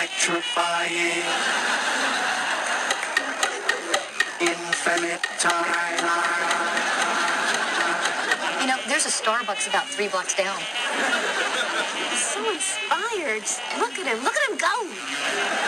electrifying. Infinite time. You know, there's a Starbucks about three blocks down. He's so inspired. Look at him. Look at him go.